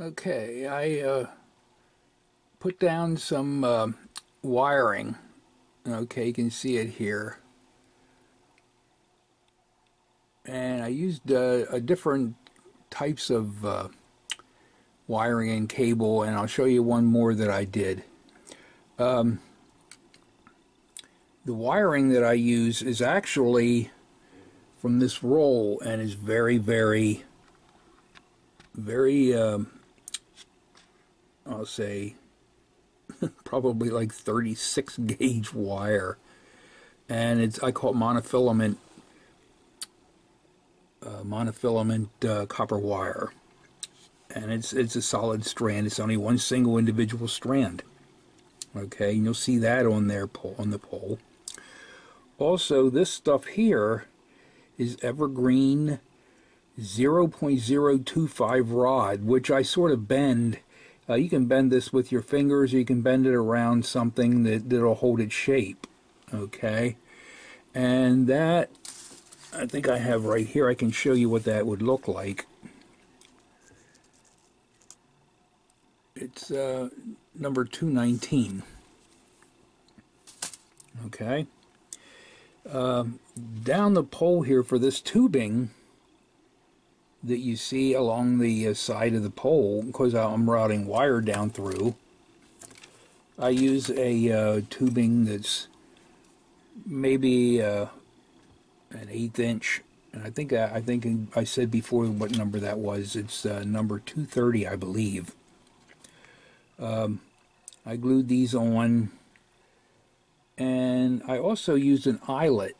Okay, I uh, put down some uh, wiring. Okay, you can see it here. And I used uh, a different types of uh, wiring and cable, and I'll show you one more that I did. Um, the wiring that I use is actually from this roll and is very, very, very um, I'll say probably like 36 gauge wire. And it's I call it monofilament uh, monofilament uh, copper wire. And it's it's a solid strand. It's only one single individual strand. Okay and you'll see that on there pole on the pole. Also this stuff here is evergreen 0.025 rod which I sort of bend uh, you can bend this with your fingers, you can bend it around something that, that'll hold its shape. Okay? And that, I think I have right here, I can show you what that would look like. It's uh, number 219. Okay? Um, down the pole here for this tubing, that you see along the uh, side of the pole because I'm routing wire down through. I use a uh, tubing that's maybe uh, an eighth inch, and I think I, I, think I said before what number that was. It's uh, number 230, I believe. Um, I glued these on, and I also used an eyelet,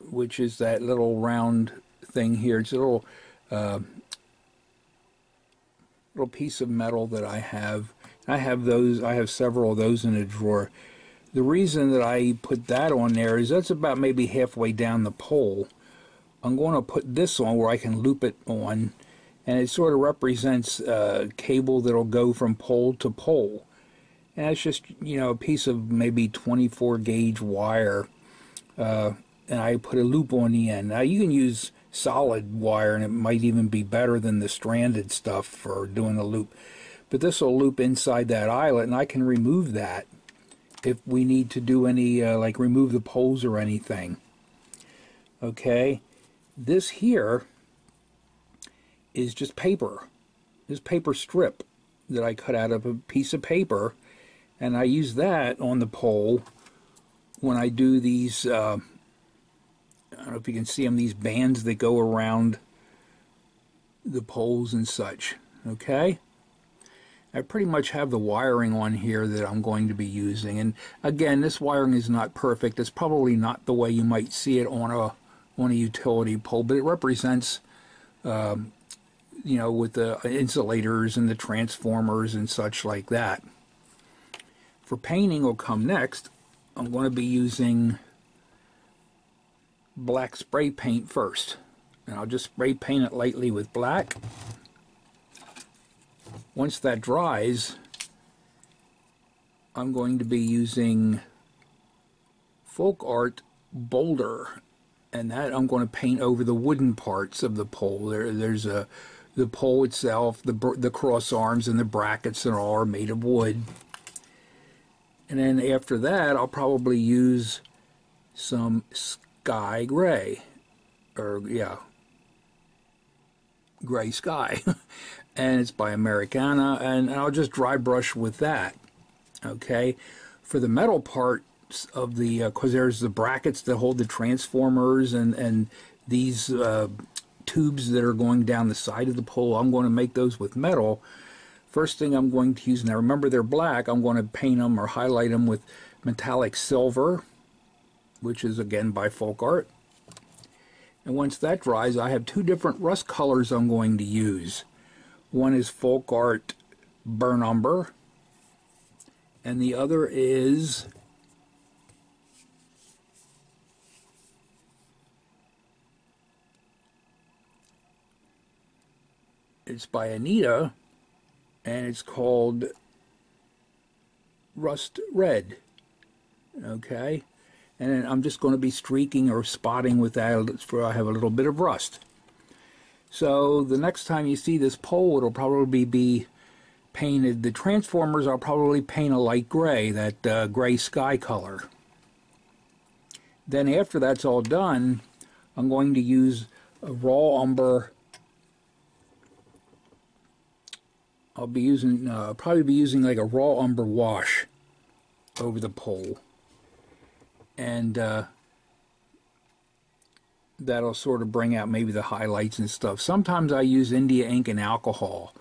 which is that little round thing here. It's a little uh, little piece of metal that I have. I have those. I have several of those in a drawer. The reason that I put that on there is that's about maybe halfway down the pole. I'm going to put this on where I can loop it on, and it sort of represents a cable that'll go from pole to pole. And it's just, you know, a piece of maybe 24 gauge wire, uh, and I put a loop on the end. Now you can use solid wire and it might even be better than the stranded stuff for doing a loop. But this will loop inside that eyelet and I can remove that if we need to do any, uh, like remove the poles or anything. Okay, this here is just paper. This paper strip that I cut out of a piece of paper and I use that on the pole when I do these uh, I don't know if you can see them, these bands that go around the poles and such. Okay? I pretty much have the wiring on here that I'm going to be using. And again, this wiring is not perfect. It's probably not the way you might see it on a on a utility pole, but it represents, um, you know, with the insulators and the transformers and such like that. For painting will come next. I'm going to be using black spray paint first. And I'll just spray paint it lightly with black. Once that dries, I'm going to be using Folk Art Boulder. And that I'm going to paint over the wooden parts of the pole. There, there's a the pole itself, the the cross arms and the brackets and all are made of wood. And then after that, I'll probably use some sky gray, or yeah, gray sky, and it's by Americana, and, I'll just dry brush with that. Okay, for the metal parts of the, because uh, there's the brackets that hold the transformers and and these uh, tubes that are going down the side of the pole. I'm going to make those with metal. First thing I'm going to use, now remember they're black, I'm going to paint them or highlight them with metallic silver which is again by Folk Art. And once that dries, I have two different rust colors I'm going to use. One is Folk Art Burn Umber, and the other is it's by Anita and it's called Rust Red okay and I'm just going to be streaking or spotting with that for I have a little bit of rust. So the next time you see this pole it'll probably be painted the transformers I'll probably paint a light gray that uh, gray sky color. Then after that's all done I'm going to use a raw umber. I'll be using uh, probably be using like a raw umber wash over the pole and uh, that'll sort of bring out maybe the highlights and stuff. Sometimes I use India ink and alcohol.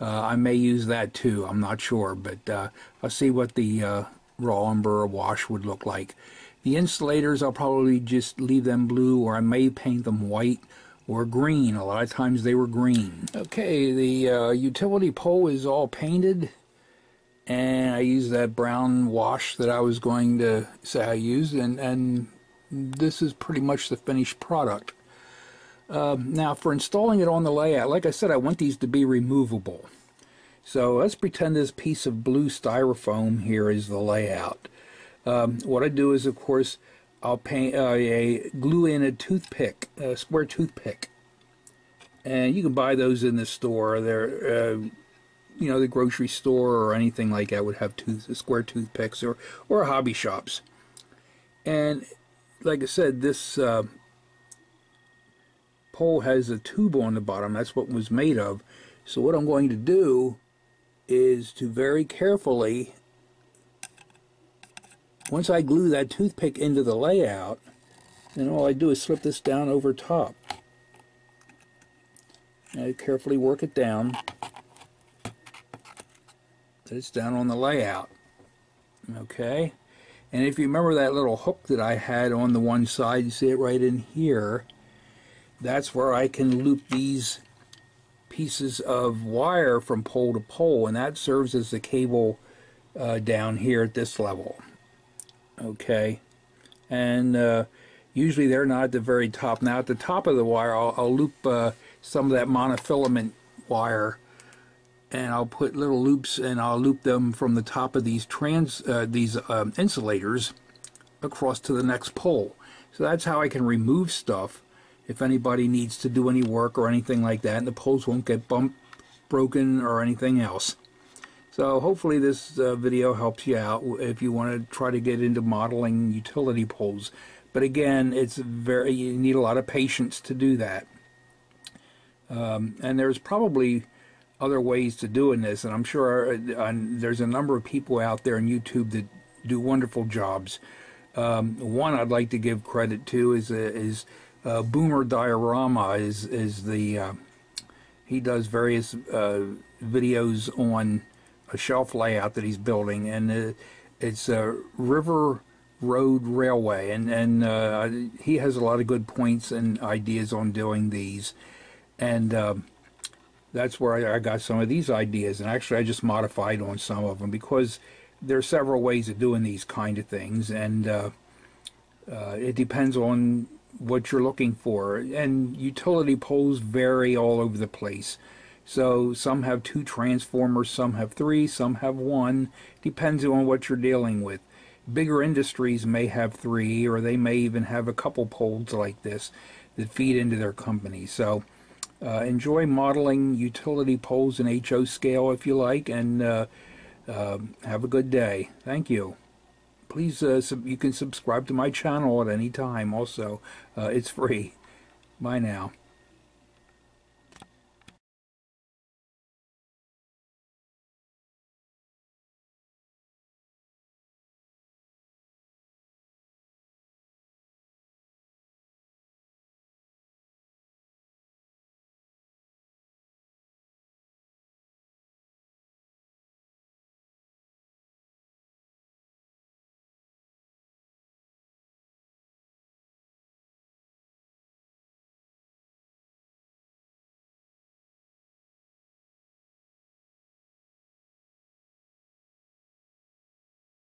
Uh, I may use that too. I'm not sure, but uh, I'll see what the uh, raw umber wash would look like. The insulators, I'll probably just leave them blue, or I may paint them white or green. A lot of times they were green. Okay, the uh, utility pole is all painted and I used that brown wash that I was going to say I used, and, and this is pretty much the finished product. Um, now, for installing it on the layout, like I said, I want these to be removable. So let's pretend this piece of blue styrofoam here is the layout. Um, what I do is, of course, I'll paint uh, a glue in a toothpick, a square toothpick, and you can buy those in the store. They're uh, you know the grocery store or anything like that would have tooth square toothpicks or or hobby shops. And like I said this uh, pole has a tube on the bottom. That's what was made of. So what I'm going to do is to very carefully once I glue that toothpick into the layout then all I do is slip this down over top. And I carefully work it down it's down on the layout. Okay. And if you remember that little hook that I had on the one side, you see it right in here, that's where I can loop these pieces of wire from pole to pole, and that serves as the cable uh, down here at this level. Okay. And uh, usually they're not at the very top. Now at the top of the wire, I'll, I'll loop uh, some of that monofilament wire and I'll put little loops and I'll loop them from the top of these trans uh, these um, insulators across to the next pole. So that's how I can remove stuff if anybody needs to do any work or anything like that and the poles won't get bumped, broken or anything else. So hopefully this uh, video helps you out if you want to try to get into modeling utility poles. But again, it's very you need a lot of patience to do that. Um, and there's probably other ways to doing this, and I'm sure uh, there's a number of people out there on YouTube that do wonderful jobs. Um, one I'd like to give credit to is uh, is uh, Boomer Diorama is is the uh, he does various uh, videos on a shelf layout that he's building, and uh, it's a River Road Railway, and and he has a lot of good points and ideas on doing these, and um, that's where I, I got some of these ideas. And actually, I just modified on some of them because there are several ways of doing these kind of things, and uh, uh, it depends on what you're looking for. And utility poles vary all over the place. So some have two transformers, some have three, some have one. Depends on what you're dealing with. Bigger industries may have three, or they may even have a couple poles like this that feed into their company. So uh, enjoy modeling utility poles in HO scale if you like, and uh, uh, have a good day. Thank you. Please, uh, you can subscribe to my channel at any time also. Uh, it's free. Bye now.